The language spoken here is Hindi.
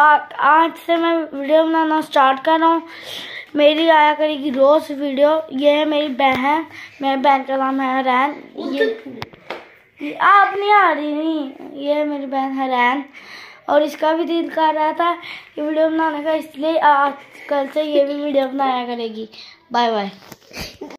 आज से मैं वीडियो बनाना स्टार्ट कर रहा हूँ। मेरी आया करेगी रोज़ वीडियो। ये है मेरी बहन। मेरी बहन का नाम है रैन ये आप नहीं आ रही नहीं। ये मेरी बहन है रैन और इसका भी दिल कर रहा था ये वीडियो बनाने का, इसलिए आज कल से ये भी वीडियो बनाया करेगी। Bye bye.